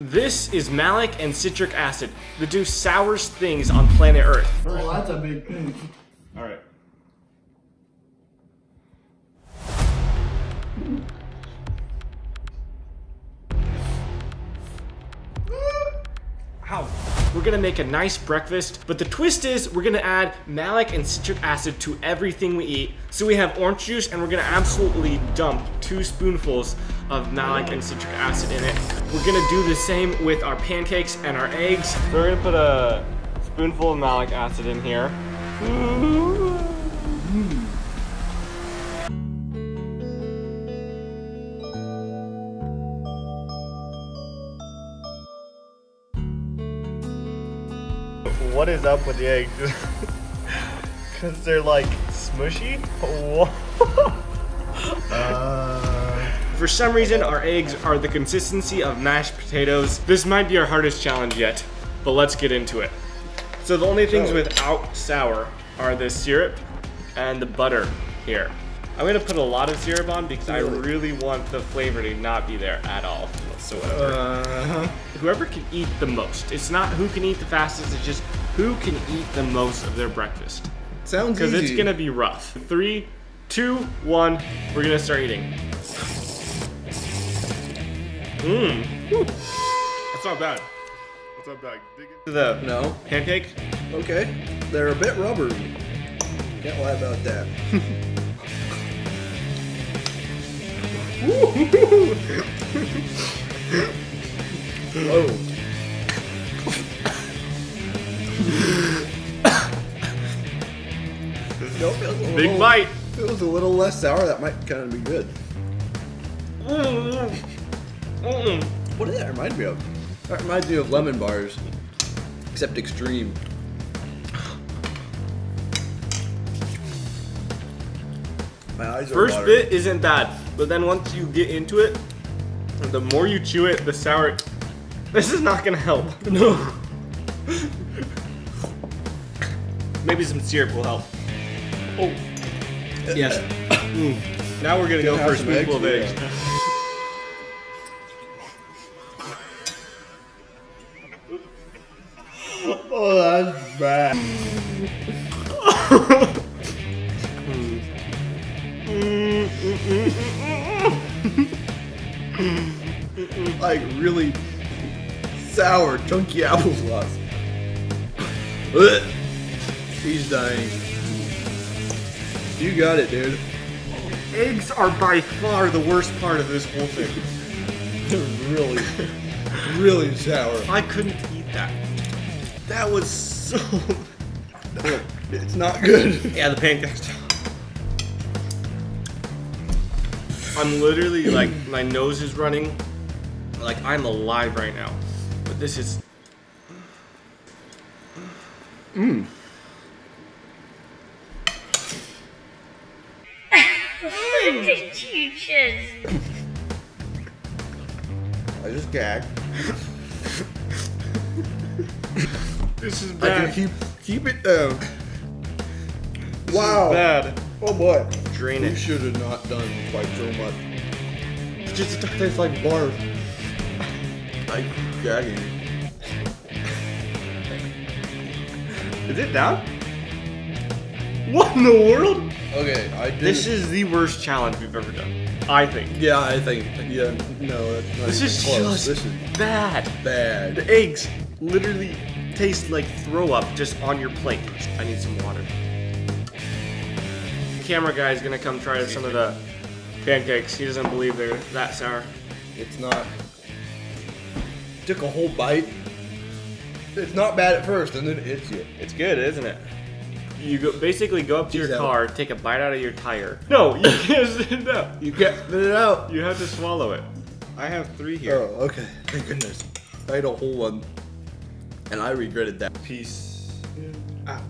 This is malic and citric acid, the two sourest things on planet Earth. Oh, that's a big thing. Alright. How? We're gonna make a nice breakfast, but the twist is we're gonna add malic and citric acid to everything we eat. So we have orange juice and we're gonna absolutely dump two spoonfuls of malic and citric acid in it. We're gonna do the same with our pancakes and our eggs. So we're gonna put a spoonful of malic acid in here. What is up with the eggs? Because they're like smushy? Whoa. Uh, For some reason, our eggs are the consistency of mashed potatoes. This might be our hardest challenge yet, but let's get into it. So the only things without sour are the syrup and the butter here. I'm gonna put a lot of syrup on because I really want the flavor to not be there at all whatsoever. Uh, Whoever can eat the most. It's not who can eat the fastest, it's just who can eat the most of their breakfast. sounds easy. Because it's gonna be rough. Three, two, one, we're gonna start eating. Mmm. That's not bad. That's not bad. Dig into the No. pancake. Okay. They're a bit rubbery. Can't lie about that. oh. no, feels a Big little- bite. Feels a little less sour. That might kind of be good. Mm-hmm. Mm. What did that remind me of? That reminds me of lemon bars, except extreme. My eyes are First bit isn't bad, but then once you get into it, the more you chew it, the sour. This is not gonna help. No. Maybe some syrup will help. Oh. Yes. Mm. Now we're gonna go for a spoonful of eggs, eggs. yeah. Bad. like really sour, chunky applesauce. He's dying. You got it, dude. Eggs are by far the worst part of this whole thing. They're really, really sour. I couldn't eat that. That was so. It's not good. Yeah, the pancakes. I'm literally like my nose is running, like I'm alive right now. But this is. Mm. Institutions. I just gagged. This is I can bad. keep keep it down. Wow. Bad. Oh boy. Drain We it. You should have not done quite so much. It just tastes like barf. I keep gagging. Is it down? What in the world? Okay, I did. This is the worst challenge we've ever done. I think. Yeah, I think. Yeah, no, that's not This even is close. just This is bad. bad. The eggs literally taste like throw up just on your plate. I need some water. The camera guy is gonna come try some of the pancakes. He doesn't believe they're that sour. It's not. Took a whole bite. It's not bad at first, and then it hits you. It's good, isn't it? You go basically go up to your out. car, take a bite out of your tire. No, you can't sit down. You can't spit it out. You have to swallow it. I have three here. Oh, okay. Thank goodness. I had a whole one, and I regretted that. Peace. Ah.